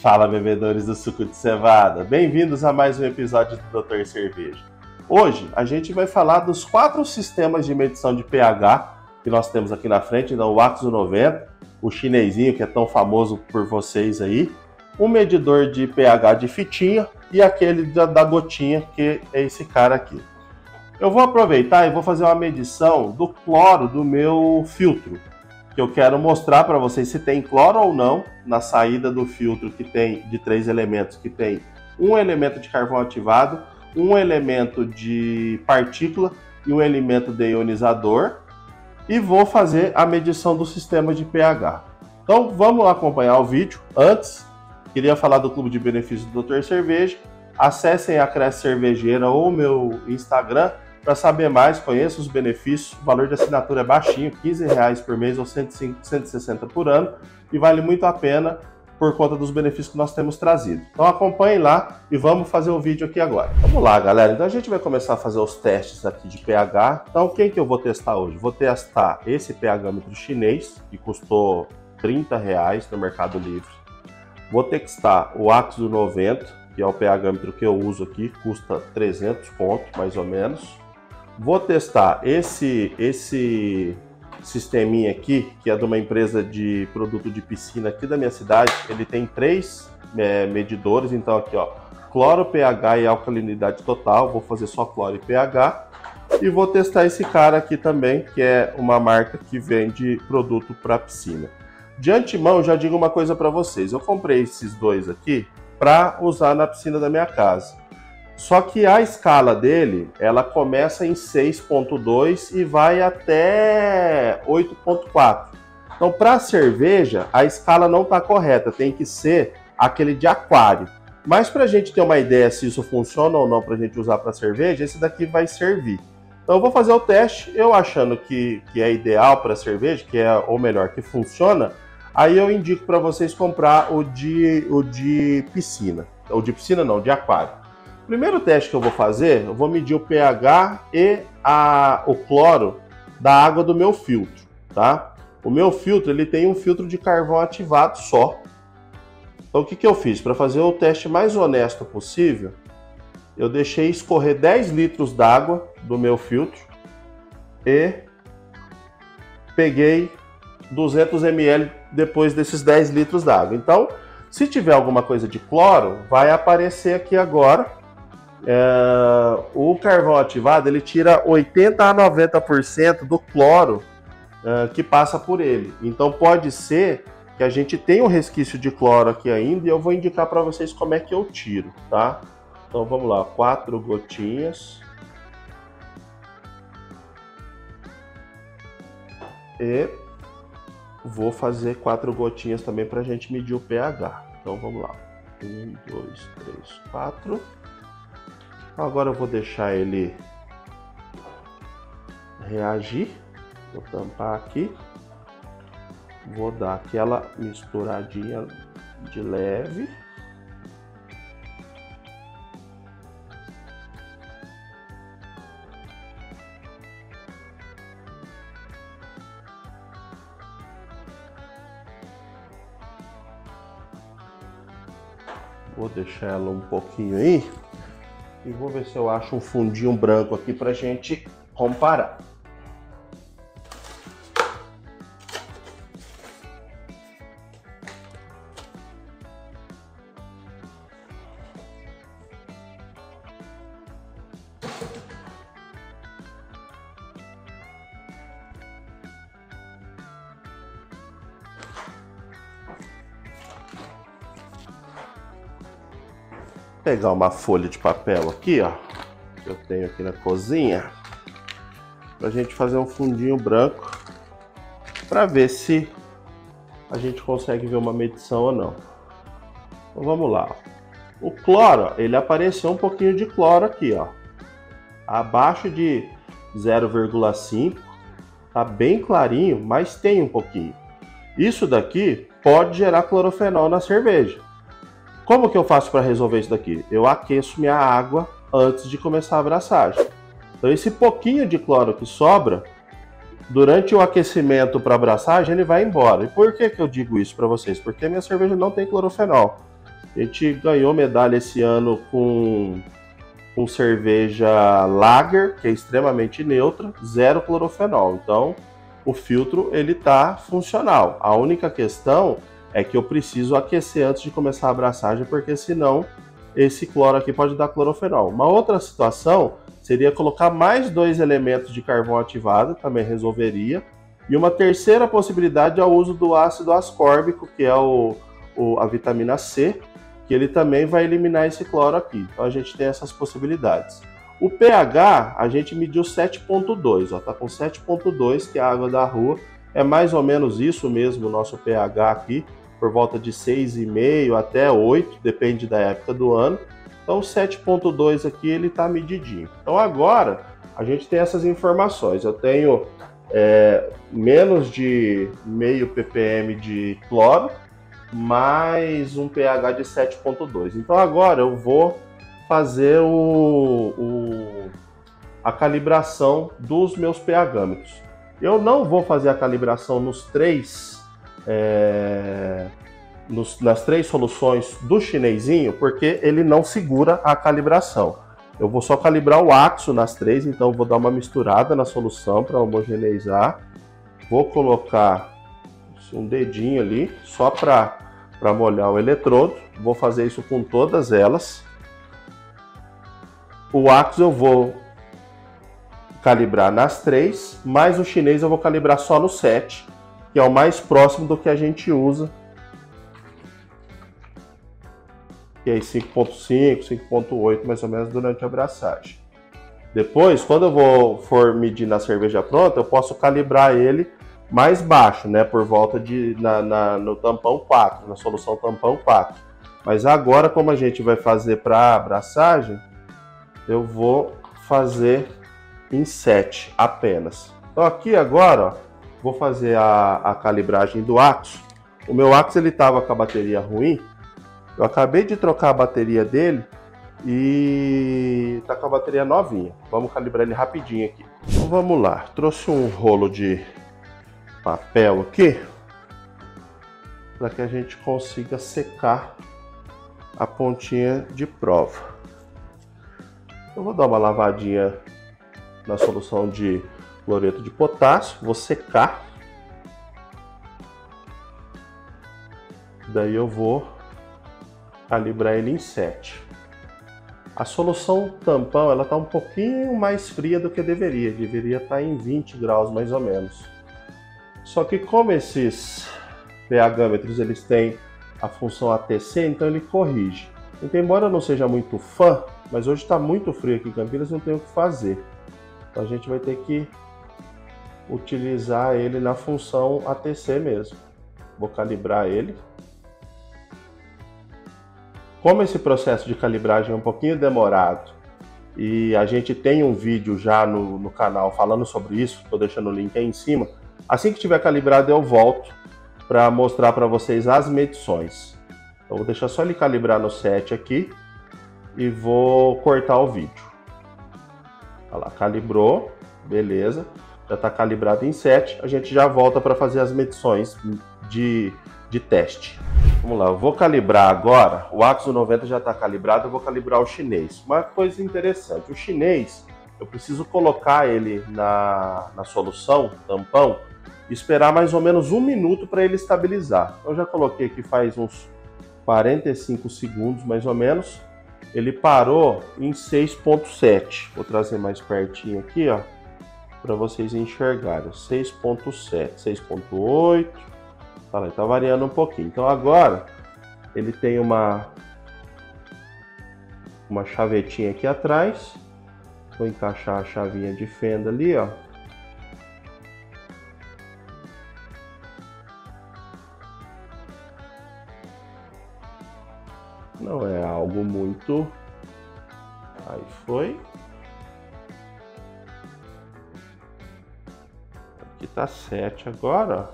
Fala, bebedores do suco de cevada. Bem-vindos a mais um episódio do Doutor Cerveja. Hoje a gente vai falar dos quatro sistemas de medição de pH que nós temos aqui na frente, então, o Axo 90, o chinesinho que é tão famoso por vocês aí, um medidor de pH de fitinha e aquele da, da gotinha, que é esse cara aqui. Eu vou aproveitar e vou fazer uma medição do cloro do meu filtro, que eu quero mostrar para vocês se tem cloro ou não na saída do filtro que tem de três elementos, que tem um elemento de carvão ativado, um elemento de partícula e um elemento de ionizador, e vou fazer a medição do sistema de pH. Então vamos acompanhar o vídeo. Antes, queria falar do Clube de Benefícios do Dr. Cerveja. Acessem a Cresce Cervejeira ou meu Instagram para saber mais, conheça os benefícios. O valor de assinatura é baixinho, 15 reais por mês ou 105, 160 por ano, e vale muito a pena por conta dos benefícios que nós temos trazido. Então acompanhe lá e vamos fazer o vídeo aqui agora. Vamos lá, galera. Então a gente vai começar a fazer os testes aqui de pH. Então quem que eu vou testar hoje? Vou testar esse pHmetro chinês, que custou 30 reais no Mercado Livre. Vou testar o Axo 90, que é o pHmetro que eu uso aqui, custa 300 pontos mais ou menos. Vou testar esse esse sisteminha aqui, que é de uma empresa de produto de piscina aqui da minha cidade. Ele tem três é, medidores, então aqui ó, cloro, pH e alcalinidade total. Vou fazer só cloro e pH. E vou testar esse cara aqui também, que é uma marca que vende produto para piscina. De antemão, já digo uma coisa para vocês. Eu comprei esses dois aqui para usar na piscina da minha casa. Só que a escala dele, ela começa em 6.2 e vai até 8.4. Então, para cerveja, a escala não está correta, tem que ser aquele de aquário. Mas para a gente ter uma ideia se isso funciona ou não para a gente usar para cerveja, esse daqui vai servir. Então eu vou fazer o teste, eu achando que, que é ideal para cerveja, que é ou melhor, que funciona, aí eu indico para vocês comprar o de, o de piscina. O de piscina não, de aquário. Primeiro teste que eu vou fazer, eu vou medir o pH e a, o cloro da água do meu filtro, tá? O meu filtro, ele tem um filtro de carvão ativado só. Então o que, que eu fiz? Para fazer o teste mais honesto possível, eu deixei escorrer 10 litros d'água do meu filtro e peguei 200 ml depois desses 10 litros d'água. Então, se tiver alguma coisa de cloro, vai aparecer aqui agora é, o carvão ativado ele tira 80 a 90% do cloro é, que passa por ele. Então pode ser que a gente tenha um resquício de cloro aqui ainda e eu vou indicar para vocês como é que eu tiro, tá? Então vamos lá, quatro gotinhas. E vou fazer quatro gotinhas também para a gente medir o pH. Então vamos lá. Um, dois, três, quatro. Agora eu vou deixar ele reagir. Vou tampar aqui. Vou dar aquela misturadinha de leve. Vou deixar ela um pouquinho aí. E vou ver se eu acho um fundinho branco aqui pra gente comparar. Pegar uma folha de papel aqui, ó, que eu tenho aqui na cozinha, pra gente fazer um fundinho branco para ver se a gente consegue ver uma medição ou não. Então vamos lá. O cloro, ele apareceu um pouquinho de cloro aqui, ó. Abaixo de 0,5, tá bem clarinho, mas tem um pouquinho. Isso daqui pode gerar clorofenol na cerveja. Como que eu faço para resolver isso daqui? Eu aqueço minha água antes de começar a abraçagem. Então esse pouquinho de cloro que sobra, durante o aquecimento para abraçagem, ele vai embora. E por que, que eu digo isso para vocês? Porque minha cerveja não tem clorofenol. A gente ganhou medalha esse ano com, com cerveja Lager, que é extremamente neutra, zero clorofenol. Então, o filtro ele tá funcional. A única questão é que eu preciso aquecer antes de começar a abraçagem, porque senão esse cloro aqui pode dar clorofenol. Uma outra situação seria colocar mais dois elementos de carvão ativado, também resolveria. E uma terceira possibilidade é o uso do ácido ascórbico, que é o, o, a vitamina C, que ele também vai eliminar esse cloro aqui. Então a gente tem essas possibilidades. O pH a gente mediu 7.2, ó, tá com 7.2, que é a água da rua. É mais ou menos isso mesmo o nosso pH aqui, por volta de 6,5 até 8, depende da época do ano. Então 7.2 aqui ele está medidinho. Então agora a gente tem essas informações. Eu tenho é, menos de meio ppm de cloro, mais um pH de 7.2. Então agora eu vou fazer o, o, a calibração dos meus pHmetros. Eu não vou fazer a calibração nos três é, nos, nas três soluções do chinesinho, porque ele não segura a calibração. Eu vou só calibrar o axo nas três, então vou dar uma misturada na solução para homogeneizar. Vou colocar um dedinho ali, só para molhar o eletrodo. Vou fazer isso com todas elas. O Axo eu vou calibrar nas três, mas o chinês eu vou calibrar só no 7, que é o mais próximo do que a gente usa. Que é 5.5, 5.8 mais ou menos durante a abraçagem. Depois, quando eu vou for medir na cerveja pronta, eu posso calibrar ele mais baixo, né, por volta de na, na no tampão 4, na solução tampão 4. Mas agora, como a gente vai fazer para abraçagem, eu vou fazer em 7 apenas. Então aqui agora, ó, vou fazer a, a calibragem do Axo. O meu Axo ele estava com a bateria ruim. Eu acabei de trocar a bateria dele e tá com a bateria novinha. Vamos calibrar ele rapidinho aqui. Então vamos lá. Trouxe um rolo de papel aqui para que a gente consiga secar a pontinha de prova. Eu vou dar uma lavadinha na solução de cloreto de potássio, vou secar. Daí eu vou calibrar ele em 7. A solução tampão ela está um pouquinho mais fria do que deveria, deveria estar tá em 20 graus mais ou menos. Só que como esses pHmetros eles têm a função ATC, então ele corrige. Então, embora eu não seja muito fã mas hoje está muito frio aqui em Campinas, não tem o que fazer. Então a gente vai ter que utilizar ele na função ATC mesmo. Vou calibrar ele. Como esse processo de calibragem é um pouquinho demorado e a gente tem um vídeo já no, no canal falando sobre isso, estou deixando o link aí em cima. Assim que tiver calibrado eu volto para mostrar para vocês as medições. Então vou deixar só ele calibrar no set aqui e vou cortar o vídeo. Olha lá, calibrou, beleza. Já está calibrado em 7. A gente já volta para fazer as medições de, de teste. Vamos lá, eu vou calibrar agora. O Axo 90 já está calibrado, eu vou calibrar o chinês. Uma coisa interessante, o chinês, eu preciso colocar ele na, na solução, tampão, e esperar mais ou menos um minuto para ele estabilizar. Eu já coloquei aqui faz uns 45 segundos, mais ou menos ele parou em 6.7. Vou trazer mais pertinho aqui, ó, para vocês enxergarem. 6.7, 6.8. Tá, lá, tá variando um pouquinho. Então agora ele tem uma uma chavetinha aqui atrás. Vou encaixar a chavinha de fenda ali, ó. Não é algo muito. Aí foi. Aqui tá 7 agora,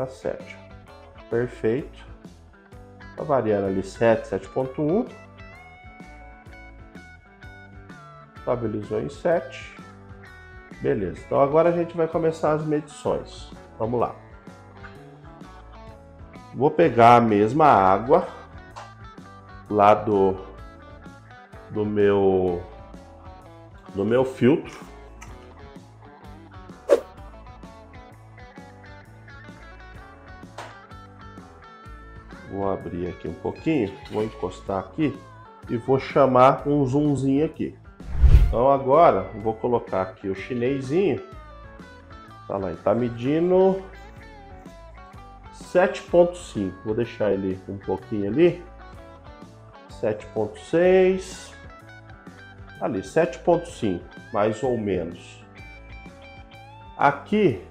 Agora 7. Perfeito. Tá variando ali 7, 7.1. Estabilizou em 7 Beleza, então agora a gente vai começar as medições. Vamos lá. Vou pegar a mesma água lá do, do meu do meu filtro. Vou abrir aqui um pouquinho, vou encostar aqui e vou chamar um zoomzinho aqui. Então agora vou colocar aqui o chinesinho. Tá lá, ele tá medindo 7.5. Vou deixar ele um pouquinho ali. 7.6. Ali, 7.5, mais ou menos. Aqui,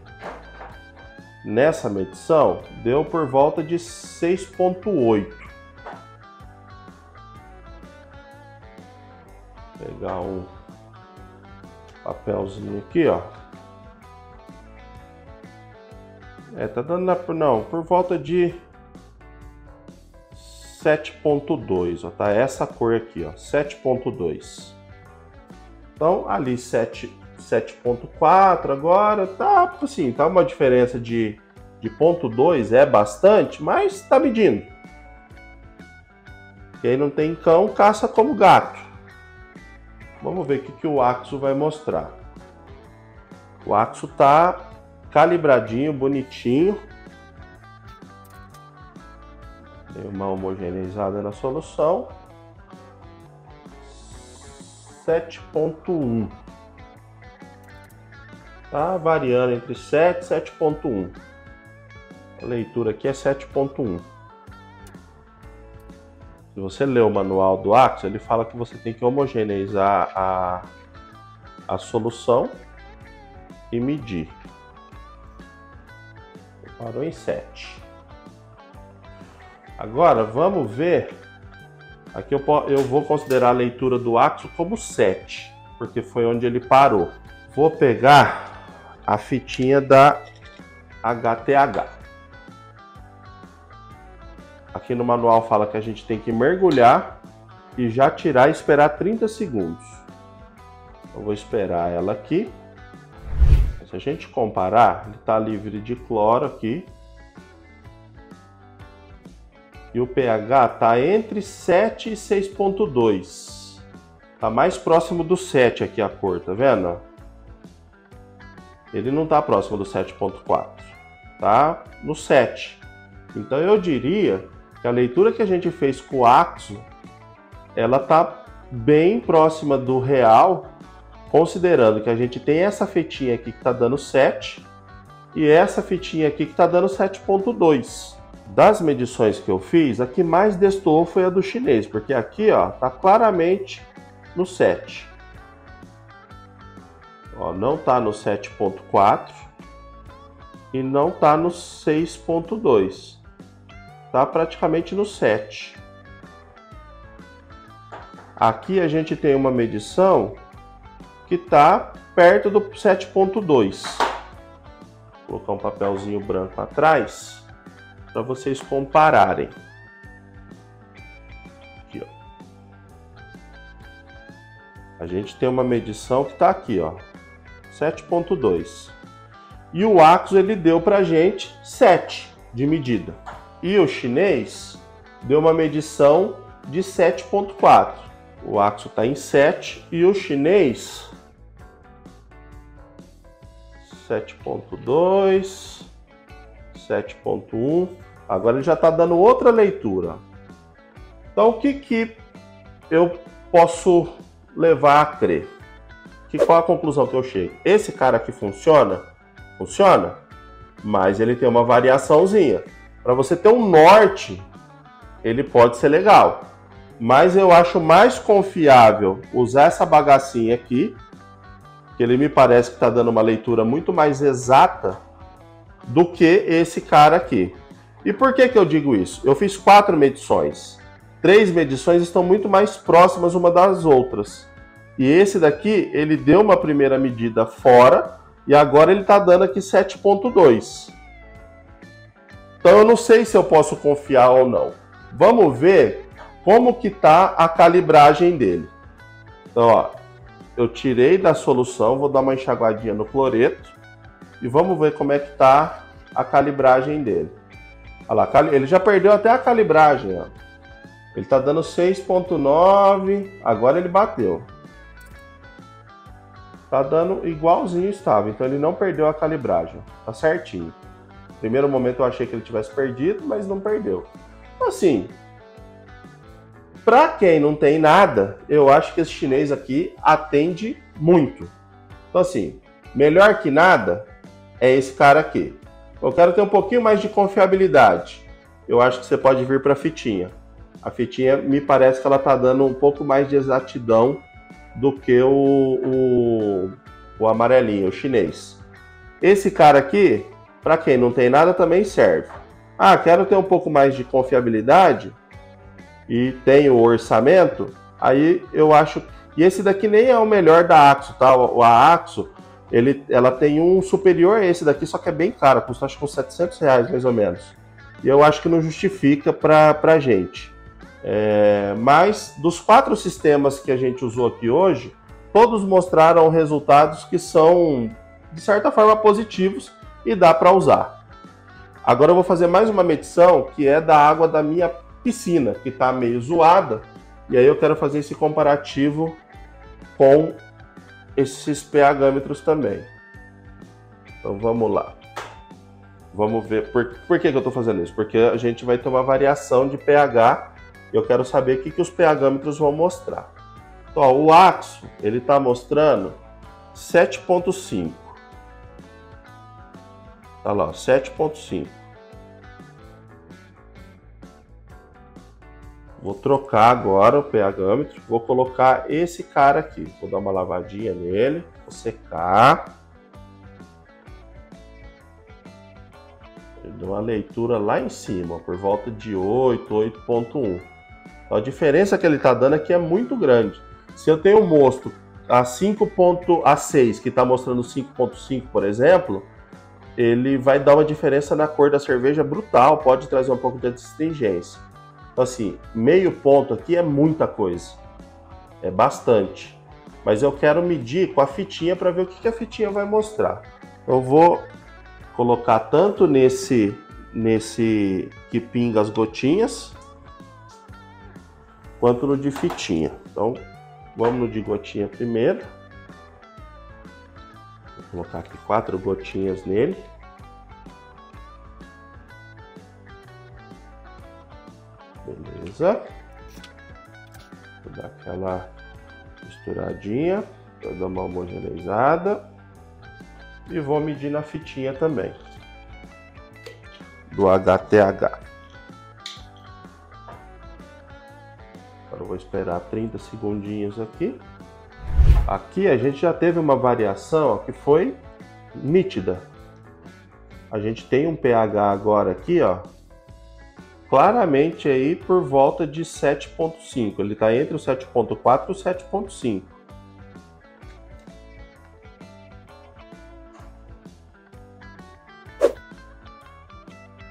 nessa medição, deu por volta de 6.8. Pegar um papelzinho aqui, ó. É, tá dando na, não, por volta de 7.2, ó, tá essa cor aqui, ó, 7.2. Então, ali 7.4 agora, tá assim, tá uma diferença de de ponto 2 é bastante, mas tá medindo. Aí não tem cão, caça como gato. Vamos ver o que, que o Axo vai mostrar. O Axo tá calibradinho, bonitinho. Deu uma homogeneizada na solução. 7.1. Tá variando entre 7 e 7.1. A leitura aqui é 7.1. Se você ler o manual do Axo, ele fala que você tem que homogeneizar a, a solução e medir. Parou em 7. Agora vamos ver. Aqui eu, eu vou considerar a leitura do Axo como 7, porque foi onde ele parou. Vou pegar a fitinha da HTH. Aqui no manual fala que a gente tem que mergulhar e já tirar e esperar 30 segundos. Eu vou esperar ela aqui. Se a gente comparar, ele está livre de cloro aqui. E o pH está entre 7 e 6.2. Está mais próximo do 7 aqui a cor, tá vendo? Ele não está próximo do 7.4. Tá no 7. Então eu diria que a leitura que a gente fez com o Axo, ela tá bem próxima do real, considerando que a gente tem essa fitinha aqui que está dando 7 e essa fitinha aqui que está dando 7.2. Das medições que eu fiz, a que mais destoou foi a do chinês, porque aqui ó, tá claramente no 7. Ó, não tá no 7.4 e não tá no 6.2 está praticamente no 7. Aqui a gente tem uma medição que está perto do 7.2. Vou colocar um papelzinho branco atrás para vocês compararem. Aqui, ó. A gente tem uma medição que está aqui, ó, 7.2. E o Axo ele deu para a gente 7 de medida. E o chinês deu uma medição de 7.4. O Axo está em 7 e o chinês 7.2, 7.1. Agora ele já está dando outra leitura. Então o que, que eu posso levar a crer? Que qual a conclusão que eu chego? Esse cara aqui funciona? Funciona, mas ele tem uma variaçãozinha. Para você ter um norte, ele pode ser legal. Mas eu acho mais confiável usar essa bagacinha aqui, que ele me parece que está dando uma leitura muito mais exata do que esse cara aqui. E por que, que eu digo isso? Eu fiz quatro medições. Três medições estão muito mais próximas uma das outras. E esse daqui, ele deu uma primeira medida fora e agora ele está dando aqui 7.2. Então eu não sei se eu posso confiar ou não. Vamos ver como que tá a calibragem dele. Então, ó, eu tirei da solução, vou dar uma enxaguadinha no cloreto e vamos ver como é que tá a calibragem dele. Olha lá, ele já perdeu até a calibragem, ó. Ele tá dando 6.9, agora ele bateu. Tá dando igualzinho estava, então ele não perdeu a calibragem, tá certinho. Primeiro momento eu achei que ele tivesse perdido, mas não perdeu. Assim, para quem não tem nada, eu acho que esse chinês aqui atende muito. Então assim, melhor que nada é esse cara aqui. Eu quero ter um pouquinho mais de confiabilidade. Eu acho que você pode vir para a fitinha. A fitinha me parece que ela está dando um pouco mais de exatidão do que o, o, o amarelinho, o chinês. Esse cara aqui, para quem não tem nada, também serve. Ah, quero ter um pouco mais de confiabilidade e tenho orçamento, aí eu acho. E esse daqui nem é o melhor da Axo, tá? O, a Axo, ele, ela tem um superior a esse daqui, só que é bem caro, custa acho que uns 700 reais mais ou menos. E eu acho que não justifica para a gente. É, mas dos quatro sistemas que a gente usou aqui hoje, todos mostraram resultados que são, de certa forma, positivos e dá para usar. Agora eu vou fazer mais uma medição que é da água da minha piscina, que está meio zoada, e aí eu quero fazer esse comparativo com esses pHmetros também. Então vamos lá. Vamos ver. Por, por que, que eu estou fazendo isso? Porque a gente vai ter uma variação de pH eu quero saber o que, que os pHmetros vão mostrar. Então, ó, o Axo, ele está mostrando 7.5. Tá lá, 7.5. Vou trocar agora o pHmetro, vou colocar esse cara aqui. Vou dar uma lavadinha nele, vou secar. Ele deu uma leitura lá em cima, por volta de 8, 8.1. A diferença que ele está dando aqui é muito grande. Se eu tenho um mosto a 5.6 que está mostrando 5.5, por exemplo, ele vai dar uma diferença na cor da cerveja brutal, pode trazer um pouco de astringência. Então, assim, meio ponto aqui é muita coisa. É bastante. Mas eu quero medir com a fitinha para ver o que, que a fitinha vai mostrar. Eu vou colocar tanto nesse, nesse que pinga as gotinhas, quanto no de fitinha. Então, vamos no de gotinha primeiro. Vou colocar aqui quatro gotinhas nele. Beleza. Vou dar aquela misturadinha para dar uma homogeneizada. E vou medir na fitinha também. Do HTH. Esperar 30 segundinhos aqui. Aqui a gente já teve uma variação que foi nítida. A gente tem um pH agora aqui, ó, claramente aí por volta de 7.5. Ele está entre o 7.4 e o 7.5.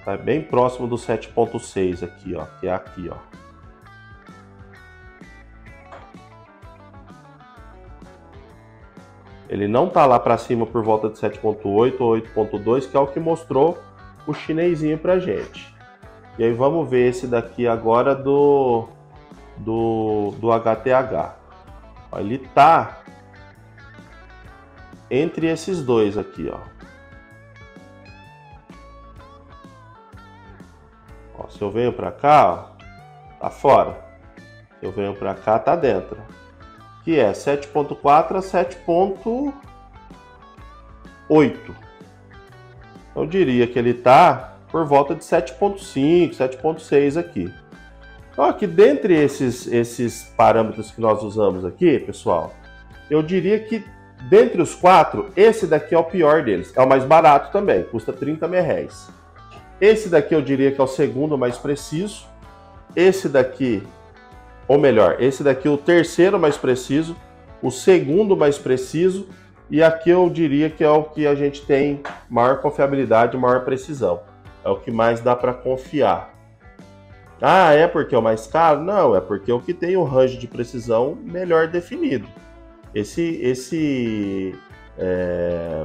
Tá bem próximo do 7.6 aqui, ó, que é aqui, ó. Ele não tá lá para cima por volta de 7.8 ou 8.2, que é o que mostrou o chinesinho pra gente. E aí vamos ver esse daqui agora do, do, do HTH. Ele tá entre esses dois aqui, ó. ó se eu venho para cá, ó, tá fora. Se eu venho para cá, tá dentro. Que é 7.4 a 7.8. Eu diria que ele tá por volta de 7.5, 7.6 aqui. Então aqui dentre esses, esses parâmetros que nós usamos aqui, pessoal, eu diria que dentre os quatro, esse daqui é o pior deles. É o mais barato também, custa 30 reais. Esse daqui eu diria que é o segundo mais preciso. Esse daqui, ou melhor, esse daqui é o terceiro mais preciso, o segundo mais preciso, e aqui eu diria que é o que a gente tem maior confiabilidade, maior precisão é o que mais dá para confiar. Ah, é porque é o mais caro? Não, é porque é o que tem o range de precisão melhor definido. Esse, esse é,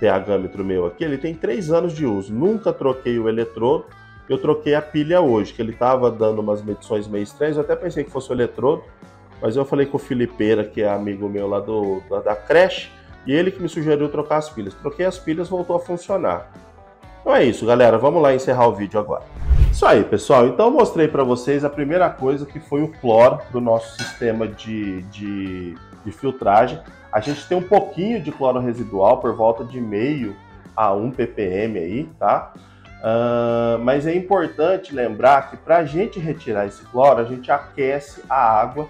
pHmetro meu aqui, ele tem três anos de uso. Nunca troquei o eletrodo. Eu troquei a pilha hoje, que ele estava dando umas medições meio estranhas. Eu até pensei que fosse o eletrodo, mas eu falei com o Filipeira, que é amigo meu lá do, da, da creche, e ele que me sugeriu trocar as pilhas. Troquei as pilhas, voltou a funcionar. Então é isso, galera. Vamos lá encerrar o vídeo agora. Isso aí, pessoal. Então mostrei para vocês a primeira coisa que foi o cloro do nosso sistema de, de, de filtragem. A gente tem um pouquinho de cloro residual, por volta de meio a 1 ppm aí, tá? Uh, mas é importante lembrar que para a gente retirar esse cloro, a gente aquece a água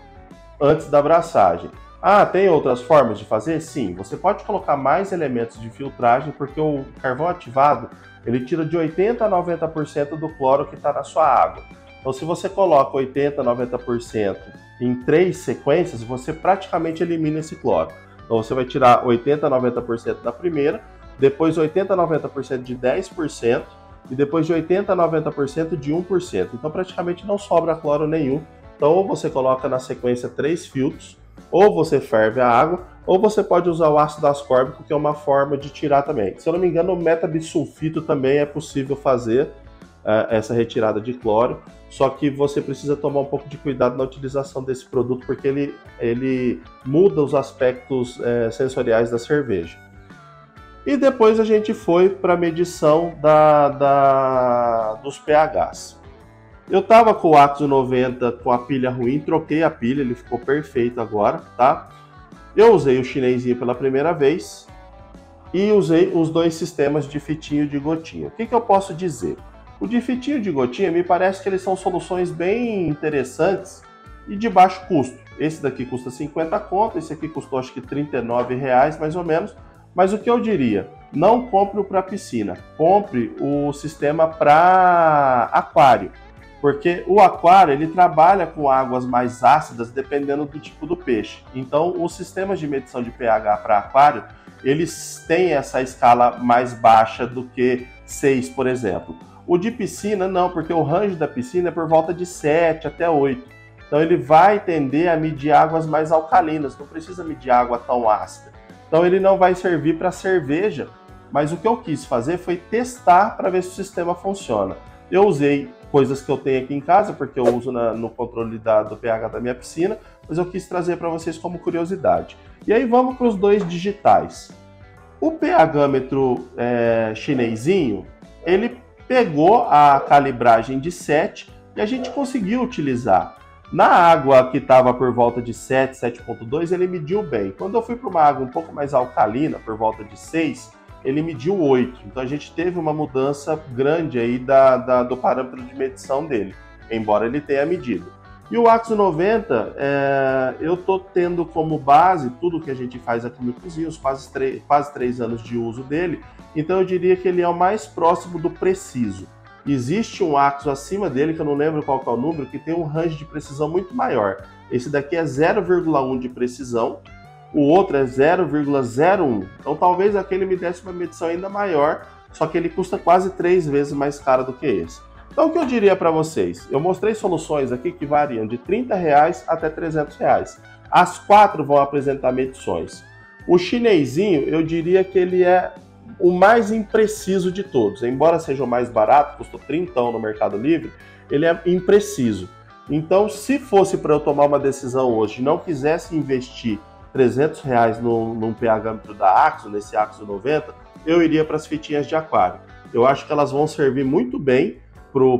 antes da abraçagem. Ah, tem outras formas de fazer? Sim, você pode colocar mais elementos de filtragem, porque o carvão ativado ele tira de 80% a 90% do cloro que está na sua água. Então, se você coloca 80%, 90% em três sequências, você praticamente elimina esse cloro. Então, você vai tirar 80%, 90% da primeira, depois 80%, 90% de 10%, e depois de 80% a 90% de 1%. Então praticamente não sobra cloro nenhum. Então ou você coloca na sequência três filtros, ou você ferve a água, ou você pode usar o ácido ascórbico, que é uma forma de tirar também. Se eu não me engano, o metabisulfito também é possível fazer uh, essa retirada de cloro, só que você precisa tomar um pouco de cuidado na utilização desse produto, porque ele, ele muda os aspectos uh, sensoriais da cerveja. E depois a gente foi para a medição da, da, dos pHs. Eu tava com o Axo 90 com a pilha ruim, troquei a pilha, ele ficou perfeito agora, tá? Eu usei o chinesinho pela primeira vez e usei os dois sistemas de fitinho de gotinha. O que, que eu posso dizer? O de fitinho de gotinha me parece que eles são soluções bem interessantes e de baixo custo. Esse daqui custa 50 conto, esse aqui custou acho que 39 reais mais ou menos. Mas o que eu diria? Não compre o para piscina, compre o sistema para aquário, porque o aquário ele trabalha com águas mais ácidas dependendo do tipo do peixe. Então, os sistemas de medição de pH para aquário eles têm essa escala mais baixa do que 6, por exemplo. O de piscina não, porque o range da piscina é por volta de 7 até 8. Então ele vai tender a medir águas mais alcalinas, não precisa medir água tão ácida. Então ele não vai servir para cerveja, mas o que eu quis fazer foi testar para ver se o sistema funciona. Eu usei coisas que eu tenho aqui em casa, porque eu uso na, no controle da, do pH da minha piscina, mas eu quis trazer para vocês como curiosidade. E aí vamos para os dois digitais. O pHmetro é, chinesinho, ele pegou a calibragem de 7 e a gente conseguiu utilizar. Na água que estava por volta de 7, 7.2, ele mediu bem. Quando eu fui para uma água um pouco mais alcalina, por volta de 6, ele mediu 8. Então a gente teve uma mudança grande aí da, da do parâmetro de medição dele, embora ele tenha medido. E o Axo 90, é, eu estou tendo como base tudo que a gente faz aqui no Cozinho, quase, quase 3 anos de uso dele, então eu diria que ele é o mais próximo do preciso. Existe um Axo acima dele, que eu não lembro qual é o número, que tem um range de precisão muito maior. Esse daqui é 0,1 de precisão, o outro é 0,01. Então talvez aquele me desse uma medição ainda maior, só que ele custa quase três vezes mais caro do que esse. Então o que eu diria para vocês? Eu mostrei soluções aqui que variam de 30 reais até 300 reais. As quatro vão apresentar medições. O chinesinho, eu diria que ele é o mais impreciso de todos. Embora seja o mais barato, custou 30 no Mercado Livre, ele é impreciso. Então, se fosse para eu tomar uma decisão hoje, não quisesse investir 300 reais num, num pH da Axo, nesse Axo 90, eu iria para as fitinhas de aquário. Eu acho que elas vão servir muito bem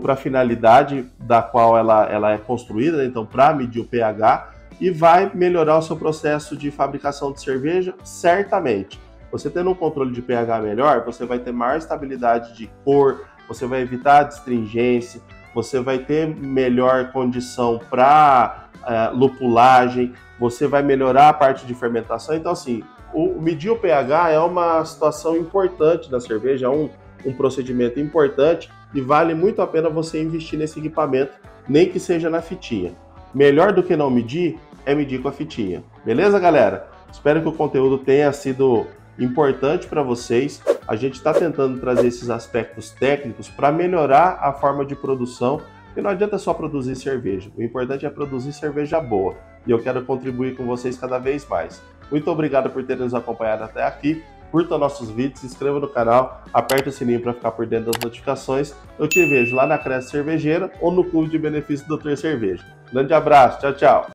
para a finalidade da qual ela, ela é construída, né? então para medir o pH, e vai melhorar o seu processo de fabricação de cerveja, certamente. Você tendo um controle de pH melhor, você vai ter maior estabilidade de cor, você vai evitar a distringência, você vai ter melhor condição para uh, eh, lupulagem, você vai melhorar a parte de fermentação. Então, assim, o, medir o pH é uma situação importante da cerveja, é um, um procedimento importante e vale muito a pena você investir nesse equipamento, nem que seja na fitinha. Melhor do que não medir é medir com a fitinha. Beleza, galera? Espero que o conteúdo tenha sido importante para vocês. A gente está tentando trazer esses aspectos técnicos para melhorar a forma de produção, porque não adianta só produzir cerveja. O importante é produzir cerveja boa. e eu quero contribuir com vocês cada vez mais. Muito obrigado por terem nos acompanhado até aqui. Curta nossos vídeos, se inscreva no canal, aperte o sininho para ficar por dentro das notificações. Eu te vejo lá na Cresce Cervejeira ou no Clube de Benefícios do Doutor Cerveja. Grande abraço, tchau, tchau.